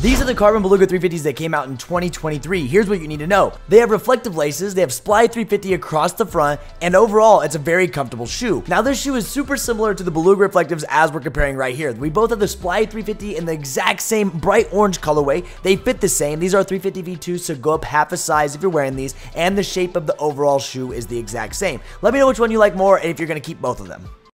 These are the Carbon Beluga 350s that came out in 2023. Here's what you need to know. They have reflective laces, they have Sply 350 across the front, and overall, it's a very comfortable shoe. Now, this shoe is super similar to the Beluga Reflectives as we're comparing right here. We both have the Sply 350 in the exact same bright orange colorway. They fit the same. These are 350 V2s, so go up half a size if you're wearing these, and the shape of the overall shoe is the exact same. Let me know which one you like more and if you're going to keep both of them.